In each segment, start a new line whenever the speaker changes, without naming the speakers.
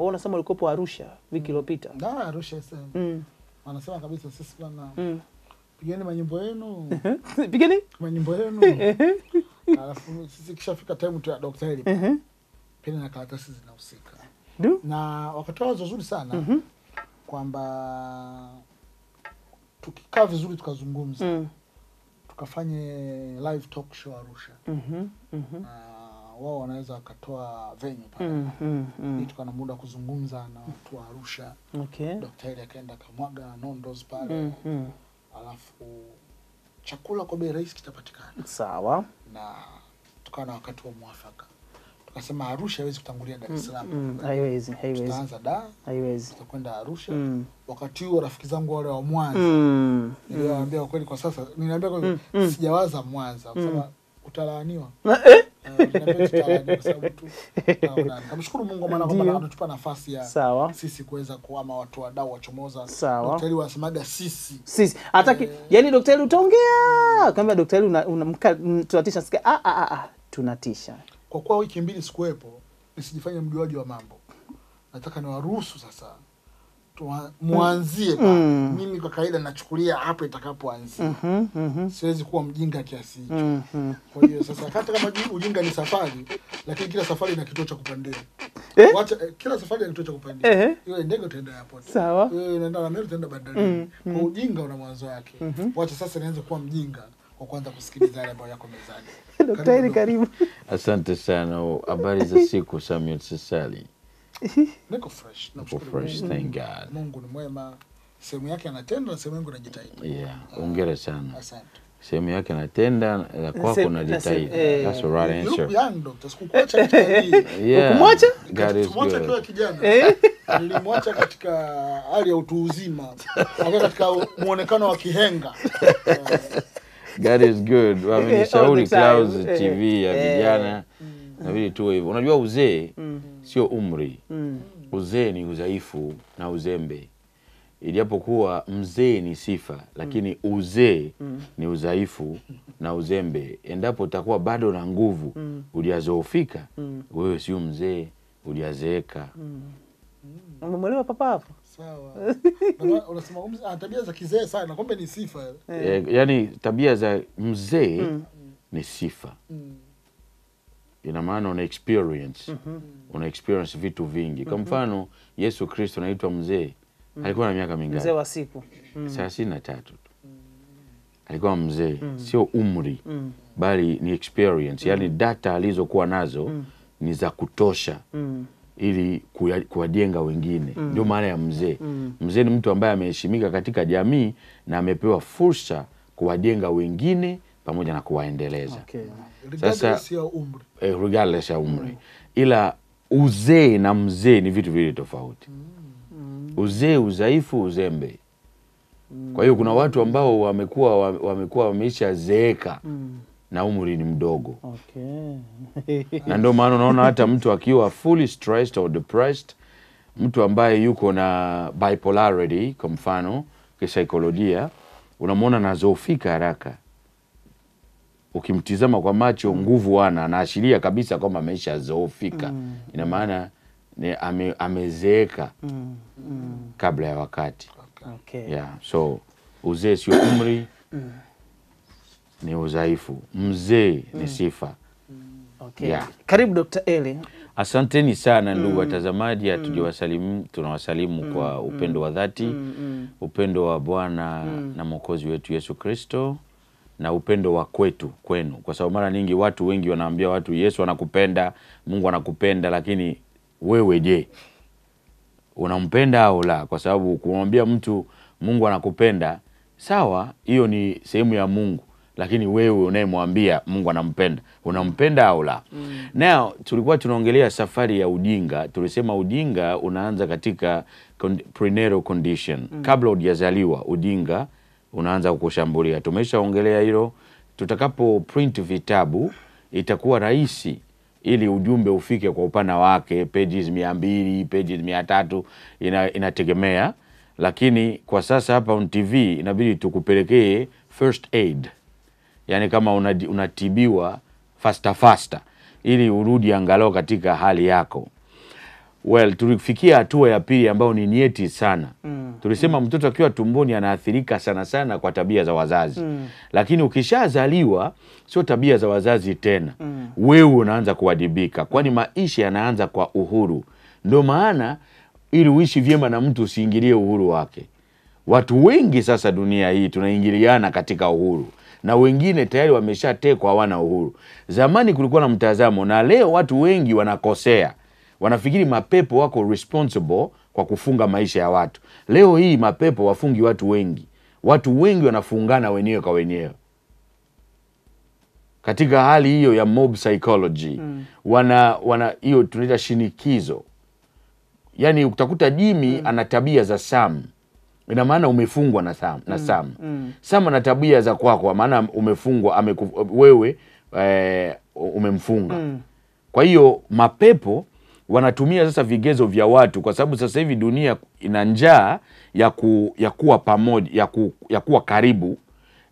Wao unasema ulikopo Arusha wiki iliyopita. Mm.
Da, Arusha sasa.
Mm.
Wanasema kabisa sisi bwana
Mm.
pigeni manyimbo yenu,
Pigeni.
manyimbo yenu. Alafu sisi kishafika time tu ya Dr. Eli.
Mhm.
Pena na karatasi zinahusika.
Du.
Na wakatoa wazo zuri sana
Mm -hmm.
kwamba tukikaa vizuri tukazungumza
Mm.
tukafanye live talk show Arusha
Mhm. Mm Mhm.
na wao wanaweza wakatoa venue pale
Mm. Mm. Mm.
tukawa na muda wa kuzungumza na watu wa Arusha.
Okay.
Dr. Eli akaenda kamwaga nondos pale
Mm. Mm.
alafu chakula kwa bei rahisi kitapatikana
Sawa.
na tukawa na wakati wa mwafaka tukasema Arusha haiwezi kutangulia Dar es Salaam
Mm. mm, Haiwezi, haiwezi.
tutaanza da
Haiwezi.
tutakwenda Arusha
Mm.
wakati huo rafiki zangu wale wa Mwanza
Mm.
niliwaambia kwa kweli kwa sasa niliambia kwa
Mm, mm.
sijawaza Mwanza kusema utalaaniwa
Eh?
Eh. Namshukuru Mungu maana kwamba anatupa nafasi ya
Sawa.
sisi kuweza kuama watu wadau wachomoza
Sawa.
daktari wasemaga sisi
Sisi hataki yani daktari utaongea. Kaambia daktari una, una tunatisha sikia. Ah ah ah, ah. Tunatisha.
kwa kuwa wiki mbili sikuwepo nisijifanye mjuaji wa mambo nataka niwaruhusu sasa mwanzie.
Mm.
mimi kwa kawaida nachukulia hapo itakapoanzia
mm -hmm.
siwezi kuwa mjinga kiasi hicho
mm -hmm.
kwa hiyo sasa hata kama ujinga ni safari lakini kila safari ina kituo cha kupandia
Eh?
Wacha, eh, kila safari ina kituo cha kupandia
Eh.
iwe ndege utaenda airport
Sawa.
iwe unaenda na meli utaenda bandarini mm -hmm. kwa ujinga una mwanzo wake
mm -hmm.
wacha sasa nianze kuwa mjinga kwa kwanza kusikiliza yale ambayo yako mezani
Daktari karibu.
Asante sana. Habari za siku, Samuel Sisali.
niko fresh
fresh,
Mungu.
thank God.
Mungu ni mwema sehemu yake anatenda na sehemu yangu najitahidi
Yeah, hongera sana.
asante
Sehemu yake anatenda la kwako
Se-
najitahidi.
na se- eh,
That's the right answer.
Sikukuacha.
God is
kijana
Eh?
nilimwacha katika hali ya utu uzima katika muonekano wa kihenga
God is good. Wamenishauri. Clouds
Eh,
TV ya
eh.
vijana. Nabidi tuwe hivyo. Unajua uzee
Mm.
Sio umri.
Mm.
Uzee ni udhaifu na uzembe. Ijapokuwa mzee ni sifa, lakini uzee mm. ni udhaifu na uzembe. Endapo utakuwa bado na nguvu, mm. ujazoofika mm. wewe sio mzee, ujazeeka
Umemwelewa papa hapo?
sawa unasema ah, tabia za kizee sana kumbe ni sifa
Eh, yaani tabia za mzee mm. ni sifa.
Mm.
Ina maana una experience mm -hmm. una experience vitu vingi. Kwa mfano Yesu Kristo anaitwa mzee, mm -hmm. alikuwa na miaka
Mzee wa siku.
thelathini na tatu tu. Alikuwa mzee, mm -hmm. sio umri
Mm. -hmm.
bali ni experience, yani data alizokuwa nazo mm -hmm. ni za kutosha
Mm.
-hmm. ili kuwajenga wengine. Ndio maana ya mzee. mm. Mzee ni mtu ambaye ameheshimika katika jamii na amepewa fursa kuwajenga wengine pamoja na kuwaendeleza
Okay.
regardless ya umri
eh, regardless ya umri, mm. ila uzee na mzee ni vitu viwili tofauti. mm. Uzee, udhaifu, uzembe. mm. Kwa hiyo kuna watu ambao wamekuwa wamekuwa wameisha zeeka na umri ni mdogo,
Okay.
na ndio maana unaona hata mtu akiwa fully stressed or depressed, mtu ambaye yuko na bipolarity kwa mfano kisaikolojia, unamwona anazofika haraka. Ukimtizama kwa macho, nguvu ana, anaashiria kabisa kwamba ameisha zoofika. Ina maana ame, amezeeka
Mm. Mm.
kabla ya wakati.
Okay.
Yeah, so uzee sio umri, ni udhaifu. Mzee ni sifa.
Okay.
Yeah.
Karibu Dr. Eli.
Asanteni sana ndugu watazamaji, hatujawasalimu tunawasalimu mm. kwa upendo wa dhati, mm. upendo wa Bwana mm. na Mwokozi wetu Yesu Kristo na upendo wa kwetu kwenu, kwa sababu mara nyingi watu wengi wanaambia watu Yesu anakupenda, Mungu anakupenda, lakini wewe je, unampenda au la? Kwa sababu kumwambia mtu Mungu anakupenda, sawa, hiyo ni sehemu ya Mungu, lakini wewe unayemwambia Mungu anampenda, unampenda au la? Mm. Now tulikuwa tunaongelea safari ya ujinga. Tulisema ujinga unaanza katika prenatal condition, mm. kabla hujazaliwa ujinga unaanza kukushambulia. Tumeshaongelea hilo. Tutakapo print vitabu itakuwa rahisi ili ujumbe ufike kwa upana wake, pages mia mbili pages mia tatu ina, inategemea, lakini kwa sasa hapa on TV inabidi tukupelekee first aid, yaani kama unatibiwa fasta fasta ili urudi angalau katika hali yako. Well tulifikia hatua ya pili ambayo ni nyeti sana
Mm.
tulisema mm. mtoto akiwa tumboni anaathirika sana sana kwa tabia za wazazi mm. lakini ukishazaliwa sio tabia za wazazi tena mm. wewe unaanza kuwajibika kwani maisha yanaanza kwa uhuru ndio maana ili uishi vyema na mtu usiingilie uhuru wake watu wengi sasa dunia hii tunaingiliana katika uhuru na wengine tayari wameshatekwa hawana uhuru zamani kulikuwa na mtazamo na leo watu wengi wanakosea wanafikiri mapepo wako responsible kwa kufunga maisha ya watu leo hii mapepo wafungi watu wengi watu wengi wanafungana wenyewe kwa wenyewe katika hali hiyo ya mob psychology mm. wana wana hiyo tunaita shinikizo yaani utakuta jimi ana tabia za sam ina maana umefungwa na sam, na sam. mm. sam ana tabia za kwako maana umefungwa ameku, wewe e, umemfunga mm. kwa hiyo mapepo wanatumia sasa vigezo vya watu kwa sababu sasa hivi dunia ina njaa ya, ku, ya kuwa pamoja ya, ku, ya kuwa karibu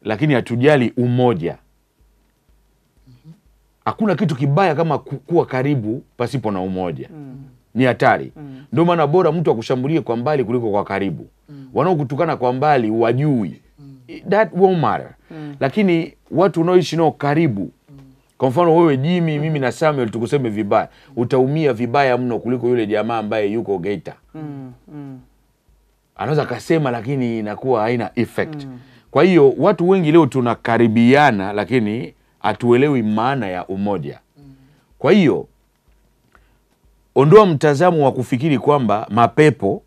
lakini hatujali umoja hakuna kitu kibaya kama ku- kuwa karibu pasipo na umoja mm. ni hatari mm. ndio maana bora mtu akushambulie kwa mbali kuliko kwa karibu mm. wanaokutukana kwa mbali wajui mm. that won't matter mm. lakini watu unaoishi nao karibu kwa mfano wewe Jimmy, mimi na Samuel tukuseme vibaya, utaumia vibaya mno kuliko yule jamaa ambaye yuko Geita.
Mm. Mm.
Anaweza akasema, lakini inakuwa haina effect. Kwa hiyo watu wengi leo tunakaribiana, lakini hatuelewi maana ya umoja. Kwa hiyo ondoa mtazamo wa kufikiri kwamba mapepo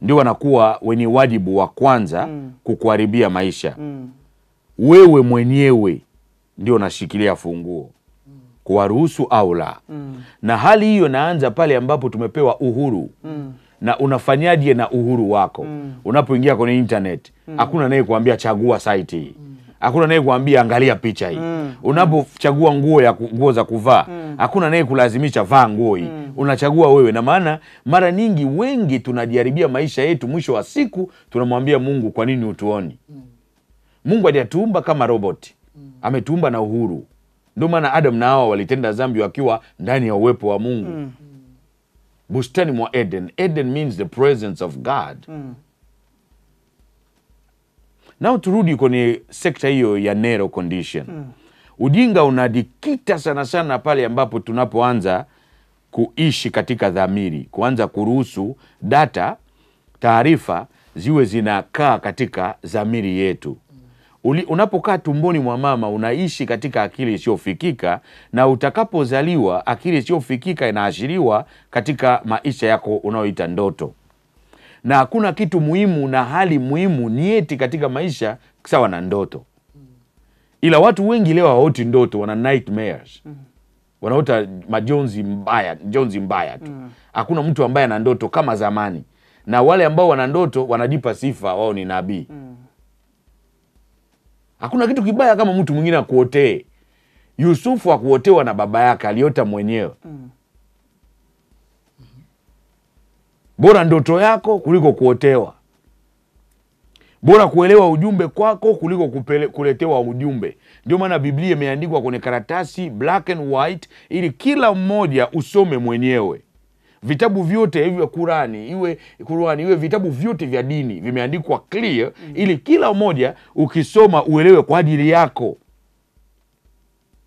ndio wanakuwa wenye wajibu wa kwanza kukuharibia maisha.
Mm.
Wewe mwenyewe ndio nashikilia funguo kuwaruhusu au la
Mm.
na hali hiyo naanza pale ambapo tumepewa uhuru
Mm.
na unafanyaje na uhuru wako mm. unapoingia kwenye internet hakuna naye kuambia chagua site hii hakuna naye kuambia angalia picha hii mm. unapochagua nguo ya nguo za kuvaa hakuna naye kulazimisha vaa nguo hii mm. unachagua wewe na maana mara nyingi wengi tunajaribia maisha yetu mwisho wa siku tunamwambia mungu kwa nini utuoni mm. mungu hajatuumba kama roboti ametuumba na uhuru. Ndio maana adam na hawa walitenda zambi wakiwa ndani ya uwepo wa mungu. Mm. bustani mwa eden. Eden means the presence of god.
Mm.
nao turudi kwenye sekta hiyo ya narrow condition. Ujinga unadikita sana sana pale ambapo tunapoanza kuishi katika dhamiri kuanza kuruhusu data taarifa ziwe zinakaa katika dhamiri yetu unapokaa tumboni mwa mama unaishi katika akili isiyofikika na utakapozaliwa akili isiyofikika inaashiriwa katika maisha yako unayoita ndoto. Na hakuna kitu muhimu na hali muhimu nieti katika maisha sawa na ndoto. Ila watu wengi leo hawaoti ndoto wana nightmares. Wanaota majonzi mbaya jonzi mbaya tu. Hakuna mtu ambaye ana ndoto kama zamani. Na wale ambao wana ndoto wanajipa sifa wao ni nabii hakuna kitu kibaya kama mtu mwingine akuotee. Yusufu akuotewa na baba yake aliota mwenyewe. Bora ndoto yako kuliko kuotewa. Bora kuelewa ujumbe kwako kuliko kupele, kuletewa ujumbe. Ndio maana biblia imeandikwa kwenye karatasi black and white ili kila mmoja usome mwenyewe vitabu vyote vya kurani iwe kurani iwe vitabu vyote vya dini vimeandikwa clear mm. ili kila mmoja ukisoma uelewe kwa ajili yako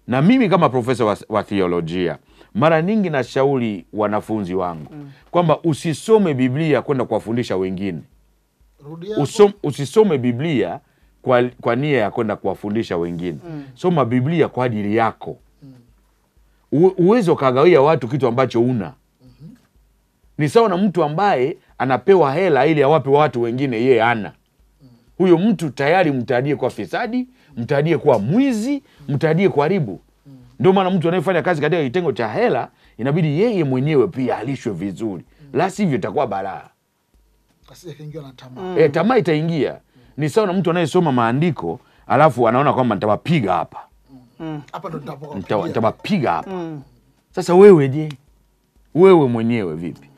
na mimi kama profesa wa, wa theolojia mara nyingi nashauri wanafunzi wangu mm. kwamba usisome biblia kwenda kuwafundisha wengine Usom, usisome biblia kwa, kwa nia ya kwenda kuwafundisha wengine mm. soma biblia kwa ajili yako Mm. Uwezo ukagawia watu kitu ambacho una ni sawa na mtu ambaye anapewa hela ili awape watu wengine yeye ana huyo mtu tayari mtaadie kwa fisadi mtaadie kwa mwizi mtaadie kuharibu ndio maana mtu anayefanya kazi katika kitengo cha hela inabidi yeye mwenyewe pia alishwe vizuri. La sivyo itakuwa balaa. E, tamaa. Itaingia. Ni sawa na mtu anayesoma maandiko alafu anaona kwamba nitawapiga hapa.
Hapa ndo
nita-
nitapokupigia.
nitawapiga hapa. Sasa wewe je? Wewe mwenyewe vipi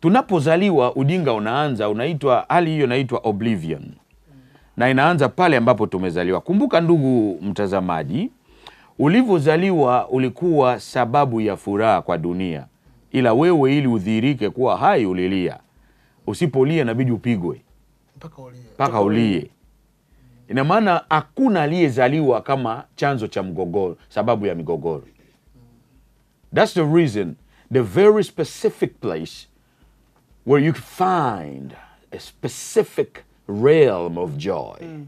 tunapozaliwa ujinga unaanza unaitwa hali hiyo inaitwa oblivion na inaanza pale ambapo tumezaliwa kumbuka ndugu mtazamaji ulivyozaliwa ulikuwa sababu ya furaha kwa dunia ila wewe ili udhihirike kuwa hai ulilia. Usipolia inabidi upigwe
mpaka ulie.
mpaka ulie. Ina maana hakuna aliyezaliwa kama chanzo cha mgogoro, sababu ya migogoro. That's the reason the very specific place where you find a specific realm of joy mm.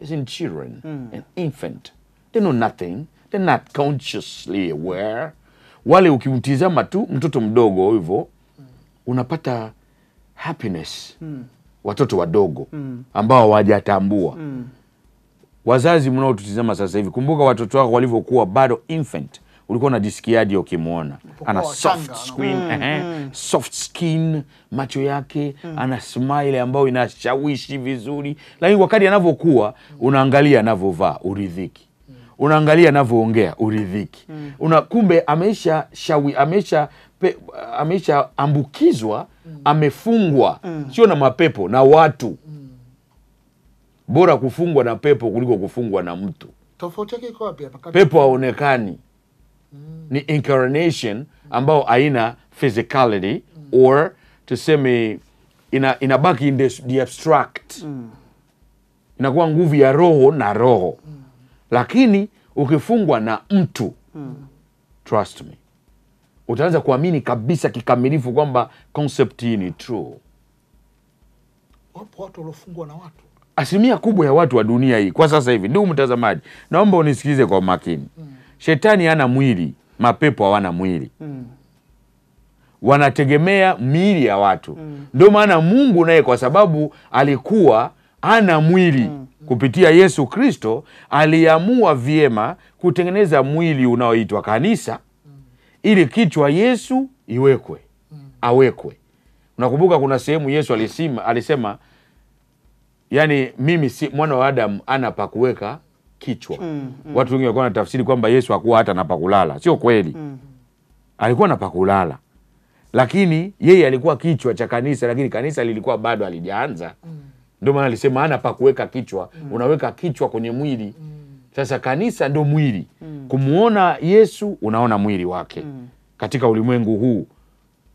is in children, mm. and infant. They know nothing. They're not consciously aware. Wale ukimtizama tu mtoto mdogo hivyo unapata happiness watoto wadogo ambao hawajatambua wazazi mnaotutizama sasa hivi kumbuka watoto wako walivyokuwa bado infant ulikuwa unajisikiaje ukimwona ana soft
skin,
skin, ehe, soft skin macho yake mm. ana smile ambayo inashawishi vizuri. Lakini wakati anavyokuwa unaangalia anavyovaa uridhiki. Unaangalia anavyoongea uridhiki. Una kumbe amesha shawi amesha pe, amesha ambukizwa amefungwa. Sio na mapepo na watu. Bora kufungwa na pepo kuliko kufungwa na mtu.
Tofauti yake iko wapi hapa?
Pepo haonekani ni incarnation ambao haina physicality or tuseme ina inabaki in the, the abstract mm. inakuwa nguvu ya roho na roho mm. lakini ukifungwa na mtu mm. trust me utaanza kuamini kabisa kikamilifu kwamba concept hii ni true
Wapo watu waliofungwa na watu.
asilimia kubwa ya watu wa dunia hii kwa sasa hivi, ndugu mtazamaji, naomba unisikilize kwa makini. Shetani hana mwili, mapepo hawana mwili, mm. wanategemea miili ya watu. Ndio maana Mungu naye kwa sababu alikuwa ana mwili mm. kupitia Yesu Kristo, aliamua vyema kutengeneza mwili unaoitwa kanisa, ili kichwa Yesu iwekwe, awekwe. Unakumbuka kuna sehemu Yesu alisema, alisema yani mimi si mwana wa Adamu ana pa mm, mm. Watu wengi walikuwa wanatafsiri kwamba Yesu hakuwa hata na pakulala. Sio kweli, mm. alikuwa na pakulala, lakini yeye alikuwa kichwa cha kanisa, lakini kanisa lilikuwa bado halijaanza. Ndio maana alisema ana pa kuweka kichwa. Unaweka kichwa kwenye mwili. mm. Sasa kanisa ndo mwili. mm. Kumwona Yesu unaona mwili wake mm. katika ulimwengu huu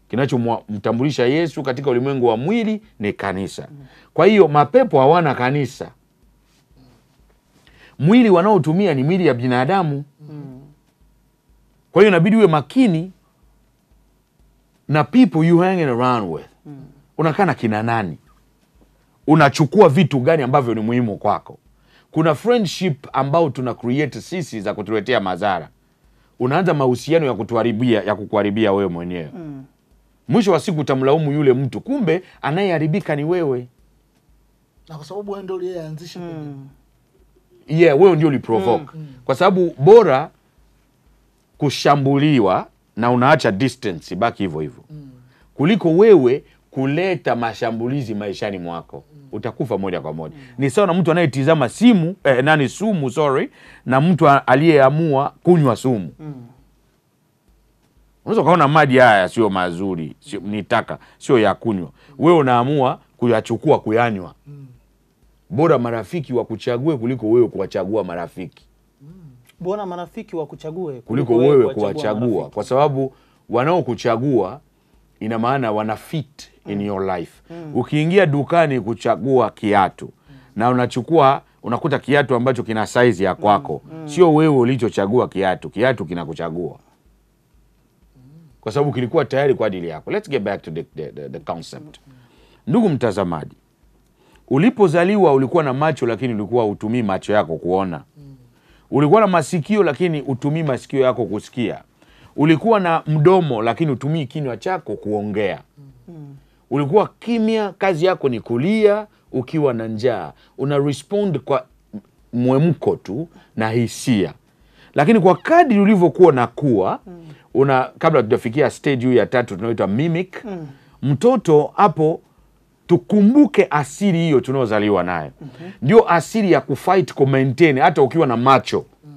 kinachomtambulisha Yesu katika ulimwengu wa mwili ni kanisa. mm. Kwa hiyo mapepo hawana kanisa. Mwili wanaotumia ni mwili ya binadamu. Kwa hiyo inabidi uwe makini na people you hanging around with. Unakaa na kina nani? Unachukua vitu gani ambavyo ni muhimu kwako? Kuna friendship ambao tuna create sisi za kutuletea madhara. Unaanza mahusiano ya kutuharibia ya kukuharibia wewe mwenyewe mm. mwisho wa siku utamlaumu yule mtu, kumbe anayeharibika ni wewe.
Na kwa sababu ndio uliyeanzisha pengine.
Yeah, wewe ndio uliprovoke kwa sababu bora kushambuliwa na unaacha distance baki hivyo hivyo mm. kuliko wewe kuleta mashambulizi maishani mwako mm. utakufa moja kwa moja. mm. Ni sawa na mtu anayetizama simu eh, nani sumu sorry, na mtu aliyeamua kunywa sumu mm. unaweza ukaona maji haya sio mazuri, sio, ni taka, sio ya kunywa. mm. Wewe unaamua kuyachukua kuyanywa. Bora marafiki wakuchague kuliko wewe kuwachagua marafiki,
mm. bora marafiki wakuchague
kuliko wewe
kuwachagua
kwa sababu wanaokuchagua ina maana wana fit in your life. mm. Ukiingia dukani kuchagua kiatu mm. na unachukua unakuta kiatu ambacho kina saizi ya kwako, mm. mm. sio wewe ulichochagua kiatu, kiatu kinakuchagua kwa sababu kilikuwa tayari kwa ajili yako. Let's get back to the, the, the, the concept. Ndugu mtazamaji, ulipozaliwa ulikuwa na macho lakini ulikuwa utumii macho yako kuona. Ulikuwa na masikio lakini utumii masikio yako kusikia. Ulikuwa na mdomo lakini utumii kinywa chako kuongea. Ulikuwa kimya, kazi yako ni kulia ukiwa na njaa, una respond kwa mwemko tu na hisia lakini kwa kadi ulivyokuwa nakuwa una kabla tujafikia stage hii ya tatu tunaoitwa mimic mtoto hapo tukumbuke asili hiyo tunaozaliwa nayo mm -hmm. ndio asili ya kufight ku maintain hata ukiwa na macho mm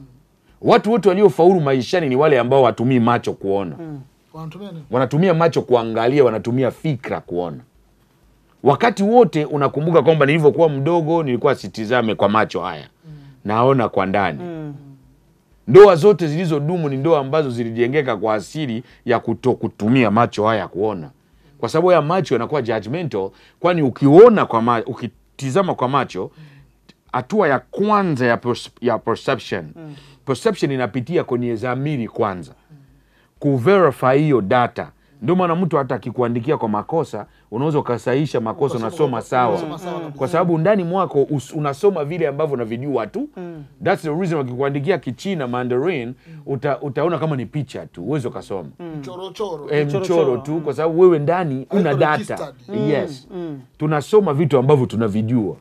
-hmm. watu wote waliofaulu maishani ni wale ambao watumii macho kuona
mm -hmm.
wanatumia macho kuangalia, wanatumia fikra kuona. Wakati wote unakumbuka kwamba nilivyokuwa mdogo nilikuwa sitizame kwa macho haya, mm -hmm. naona kwa ndani. mm -hmm. ndoa zote zilizodumu ni ndoa ambazo zilijengeka kwa asili ya kuto kutumia macho haya kuona kwa sababu ya macho yanakuwa judgmental kwani ukiona kwa ma, ukitizama kwa macho hatua ya kwanza ya, pers ya perception mm. perception inapitia kwenye dhamiri kwanza kuverify hiyo data ndio maana mtu hata akikuandikia kwa makosa unaweza ukasaisha makosa unasoma sawa.
Mm, sawa
kwa sababu ndani mwako us, unasoma vile ambavyo unavijua tu. Thats the reason wakikuandikia kichina mandarin uta, utaona kama ni picha tu. Uwezi ukasoma.
Mm.
e,
Mchoro
mchoro tu kwa sababu wewe ndani una data.
mm.
yes. Tunasoma vitu ambavyo tunavijua.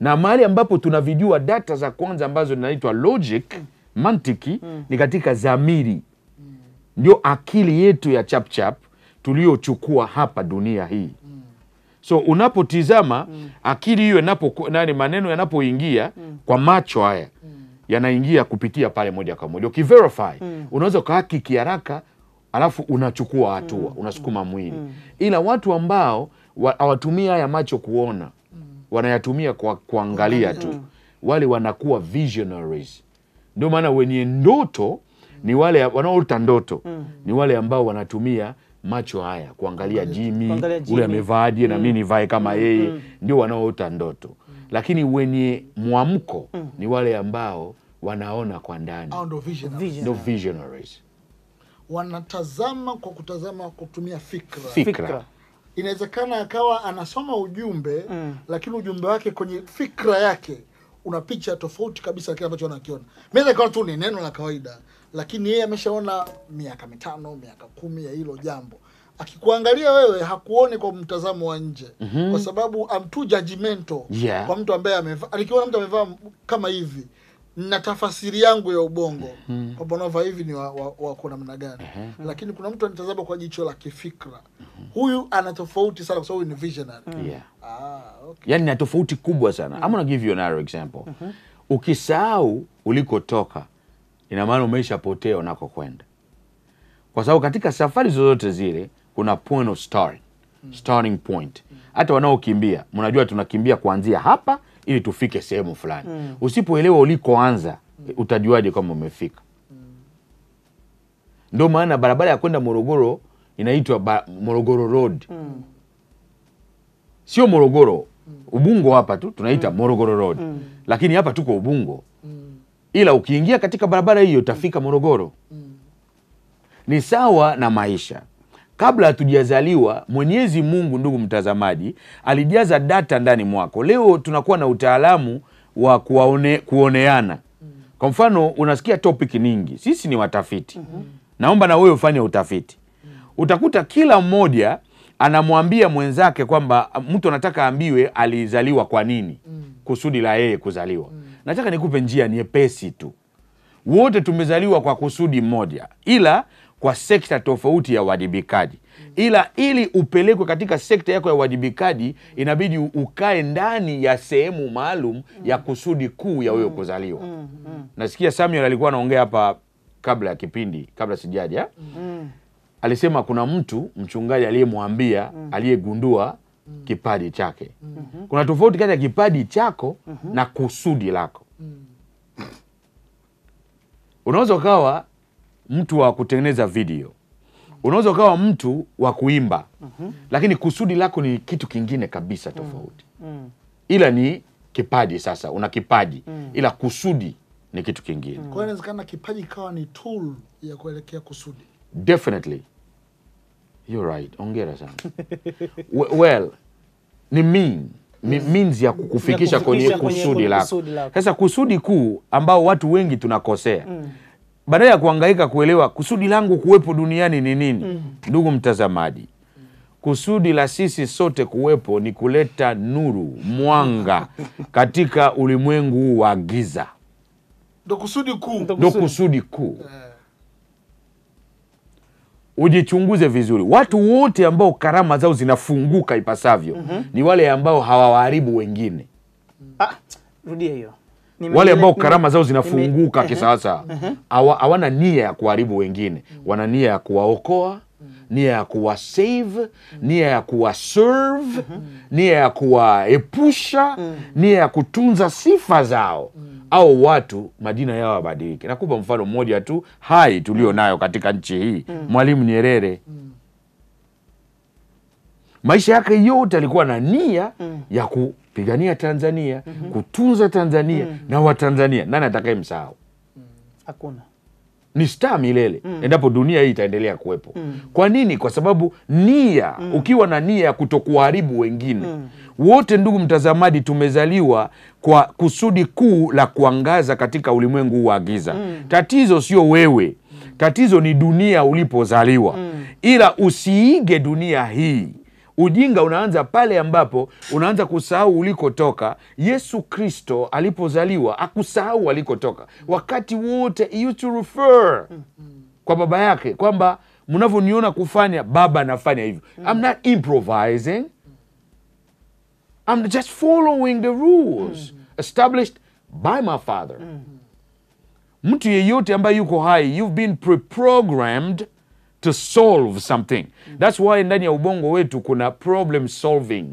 Na mahali ambapo tunavijua data za kwanza ambazo zinaitwa logic mantiki ni katika zamiri. Ndio akili yetu ya chapchap tuliochukua hapa dunia hii so unapotizama mm. akili hiyo inapo nani maneno yanapoingia mm. kwa macho haya mm. yanaingia kupitia pale moja kwa moja ukiverify mm. unaweza ukahakiki haraka alafu unachukua hatua mm. unasukuma mwili mm. ila watu ambao wa- hawatumii haya macho kuona mm. wanayatumia kwa kuangalia tu mm. wale wanakuwa visionaries ndio maana wenye ndoto ni wale wanaoota ndoto mm. ni wale ambao wanatumia macho haya kuangalia Jimmy
kuangalia
ule amevaaje na mi nivae kama yeye ndio wanaoota ndoto. Lakini wenye mwamko ni wale ambao wanaona kwa ndani. Ndio visionaries.
Wanatazama kwa kutazama kwa kutumia fikra.
Fikra.
Fikra.
inawezekana akawa anasoma ujumbe mm. lakini ujumbe wake kwenye fikra yake una picha tofauti kabisa na kile ambacho anakiona. Meza ikawa tu ni neno la kawaida lakini yeye ameshaona miaka mitano miaka kumi ya hilo jambo akikuangalia wewe hakuoni kwa mtazamo wa nje mm -hmm. kwa sababu amtu too judgmental
Yeah.
kwa mtu ambaye amevaa nikiona mtu amevaa kama hivi na tafasiri yangu ya ubongo kwamba unaovaa hivi ni wa, wa, wako namna gani lakini kuna mtu anatazama kwa jicho la kifikra mm -hmm. huyu ana tofauti sana kwa sababu ni visionary mm -hmm.
yeah.
ah, okay.
yani na tofauti kubwa sana mm -hmm. I'm gonna give you another example mm -hmm. ukisahau ulikotoka ina maana umeshapotea unakokwenda. Kwa sababu katika safari zozote zile kuna point of start starting point. Hata wanaokimbia mnajua tunakimbia kuanzia hapa ili tufike sehemu fulani. Usipoelewa ulikoanza utajuaje kama umefika? Ndio maana barabara ya kwenda morogoro inaitwa morogoro road. Sio morogoro. Ubungo hapa tu tunaita morogoro road. Lakini hapa tuko ubungo ila ukiingia katika barabara hiyo utafika morogoro. Ni sawa na maisha. Kabla hatujazaliwa mwenyezi mungu ndugu mtazamaji alijaza data ndani mwako. Leo tunakuwa na utaalamu wa kuwaone, kuoneana. Kwa mfano unasikia topic nyingi. Sisi ni watafiti. Naomba na wewe ufanye utafiti. Utakuta kila mmoja anamwambia mwenzake kwamba mtu anataka aambiwe alizaliwa kwa nini. Kusudi la yeye kuzaliwa nataka nikupe njia nyepesi tu. Wote tumezaliwa kwa kusudi moja ila kwa sekta tofauti ya uwajibikaji. Ila ili upelekwe katika sekta yako ya uwajibikaji inabidi ukae ndani ya sehemu maalum ya kusudi kuu ya wewe kuzaliwa. Nasikia samuel alikuwa anaongea hapa kabla ya kipindi kabla sijaja. Alisema kuna mtu mchungaji aliyemwambia aliyegundua kipaji chake. Mm -hmm. kuna tofauti kati ya kipaji chako mm -hmm. na kusudi lako. Mm. unaweza ukawa mtu wa kutengeneza video. Unaweza ukawa mtu wa kuimba. Mm -hmm. lakini kusudi lako ni kitu kingine kabisa tofauti. Mm. ila ni kipaji sasa una kipaji. Ila kusudi ni kitu kingine.
Kwa hiyo inawezekana kipaji ikawa ni tool ya kuelekea kusudi.
Definitely you're right. Ongera sana. Well ni mean. Ni means ya kukufikisha kwenye
kufikisha kwenye-
kusudi lako. sasa kusudi kuu ambao watu wengi tunakosea. Mm. badala ya kuhangaika kuelewa kusudi langu kuwepo duniani ni nini? Mm. ndugu mtazamaji kusudi la sisi sote kuwepo ni kuleta nuru mwanga katika ulimwengu huu wa giza.
Ndo kusudi kuu.
Ndo
ndo
kusudi.
kusudi kuu.
Eh,
ujichunguze vizuri. Watu wote ambao karama zao zinafunguka ipasavyo mm -hmm. ni wale ambao hawawaharibu wengine.
Ah, rudia hiyo.
Wale ambao karama zao zinafunguka kisawasawa. Hawa- hawana nia ya kuharibu wengine. Wana nia ya kuwaokoa nia ya kuwa save nia ya kuwa serve nia ya kuwaepusha nia ya kutunza sifa zao au watu majina yao yabadilike nakupa mfano mmoja tu hai tulio nayo katika nchi hii mwalimu nyerere maisha yake yote alikuwa na nia mm. ya kupigania tanzania mm -hmm. kutunza tanzania mm -hmm. na watanzania nani atakaye msahau
Hakuna.
Ni staa milele mm. endapo dunia hii itaendelea kuwepo mm. kwa nini kwa sababu nia mm. ukiwa na nia ya kutokuharibu wengine mm. wote ndugu mtazamaji tumezaliwa kwa kusudi kuu la kuangaza katika ulimwengu huu wa giza mm. tatizo sio wewe tatizo ni dunia ulipozaliwa mm. ila usiige dunia hii ujinga unaanza pale ambapo unaanza kusahau ulikotoka. Yesu kristo alipozaliwa akusahau alikotoka wakati wote he used to refer kwa baba yake kwamba mnavyoniona kufanya baba anafanya hivyo. I'm not improvising. I'm just following the rules established by my father. Mtu yeyote ambaye yuko hai you've been pre-programmed to solve something. Thats why ndani ya ubongo wetu kuna problem solving.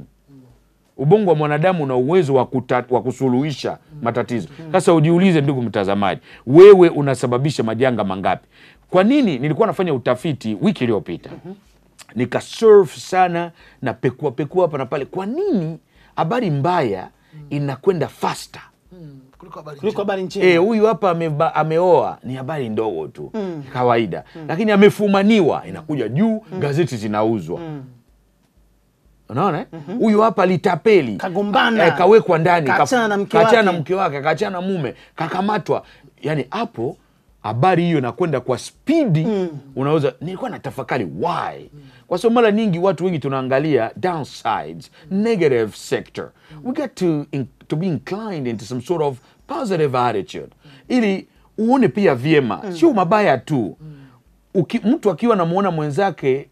Ubongo wa mwanadamu una uwezo wa, wa kusuluhisha matatizo. Sasa ujiulize ndugu mtazamaji wewe unasababisha majanga mangapi? Kwa nini nilikuwa nafanya utafiti wiki iliyopita? Nikasurf sana na pekua pekua hapa na pale. Kwa nini habari mbaya inakwenda faster
kuliko habari njema.
Eh, huyu hapa ameoa ni habari ndogo tu mm. kawaida mm. lakini amefumaniwa inakuja juu mm. gazeti zinauzwa mm. unaona huyu mm -hmm. hapa litapeli
Kagombana.
eh, kawekwa ndani
kachana na mke wake.
mke wake kaachana na mume kakamatwa yani hapo habari hiyo inakwenda kwa spidi mm. unaweza nilikuwa na tafakari why kwa sababu mara nyingi watu wengi tunaangalia downsides negative sector we got to, in, to be inclined into some sort of positive attitude. Ili uone pia vyema. Mm. sio mabaya tu. Mm. Uki, mtu akiwa namuona mwenzake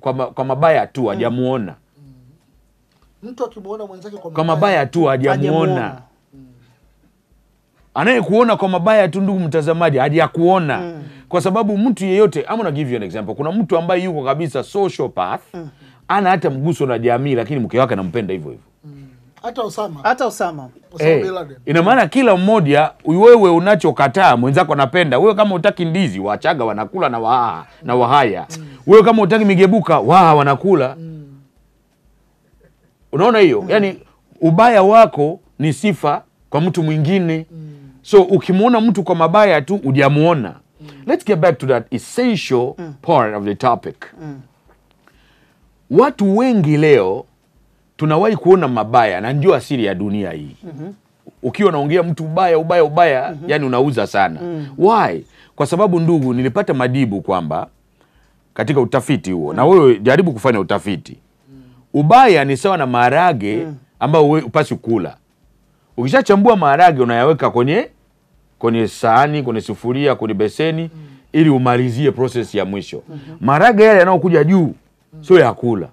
kwa, ma, kwa mabaya tu hajamuona.
Mtu akimuona mwenzake kwa
mabaya tu hajamuona.
Hajamuona.
anayekuona kwa mabaya tu ndugu mtazamaji hajakuona. Mm. kwa sababu mtu yeyote ama na give you an example. Kuna mtu ambaye yuko kabisa social path ana hata mguso na jamii lakini mke wake anampenda hivyo hivyo
hata Osama.
Hata Osama.
Osama
Eh,
bin Laden.
ina maana kila mmoja wewe unachokataa mwenzako anapenda. Wewe kama utaki ndizi wachaga wanakula na waha, na wahaya. Wewe kama utaki migebuka waha wanakula. Mm. unaona hiyo? Mm. Yani ubaya wako ni sifa kwa mtu mwingine. Mm. so ukimwona mtu kwa mabaya tu ujamuona let's get back to that essential part of the topic. Watu wengi leo tunawahi kuona mabaya na ndio asili ya dunia hii. Mm -hmm. ukiwa unaongea mtu ubaya ubaya ubaya yani unauza sana. Mm. -hmm. why? Kwa sababu ndugu nilipata majibu kwamba katika utafiti huo mm. -hmm. na wewe jaribu kufanya utafiti. Ubaya ni sawa na maharage ambayo we- upasi kula. Ukishachambua maharage unayaweka kwenye kwenye sahani kwenye sufuria kwenye beseni mm. -hmm. ili umalizie proses ya mwisho. Maharage yale yanayokuja juu mm. -hmm. sio ya kula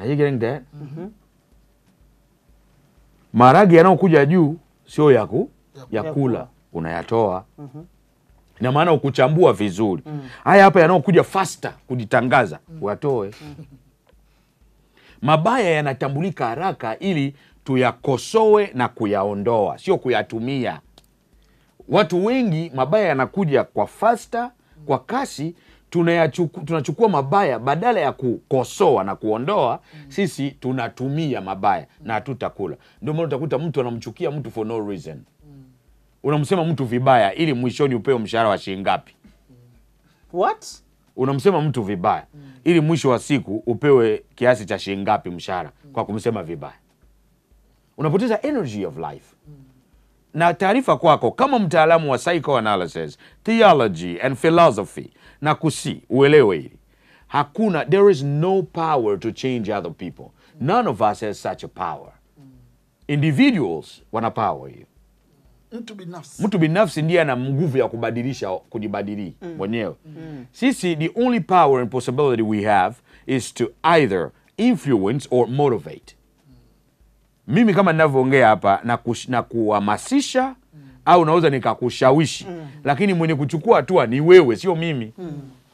Are you getting that? mm -hmm. maharage yanayokuja juu sio ya, ku, ya
kula,
kula.
kula.
unayatoa. Ina maana ukuchambua vizuri. Mm. Haya hapa yanayokuja fasta kujitangaza uyatoe. Mabaya yanatambulika haraka ili tuyakosoe na kuyaondoa sio kuyatumia. Watu wengi mabaya yanakuja kwa faster, kwa kasi tunayachuku, tunachukua mabaya badala ya kukosoa na kuondoa mm. sisi tunatumia mabaya mm. na hatutakula ndio maana utakuta mtu anamchukia mtu for no reason unamsema mtu vibaya ili mwishoni upewe mshahara wa shilingi ngapi
What?
unamsema mtu vibaya mm. ili mwisho wa siku upewe kiasi cha shilingi ngapi mshahara mm. kwa kumsema vibaya unapoteza energy of life na taarifa kwako kama mtaalamu wa psychoanalysis theology and philosophy na kusi uelewe hili. Hakuna there is no power to change other people. None of us has such a power. Individuals wana power hiyo.
Mtu binafsi.
Mtu binafsi ndiye ana nguvu ya kubadilisha kujibadili mwenyewe. Mm. sisi the only power and possibility we have is to either influence or motivate. Mimi kama ninavyoongea hapa na, na kuhamasisha au naweza nikakushawishi mm. lakini mwenye kuchukua hatua ni wewe sio mimi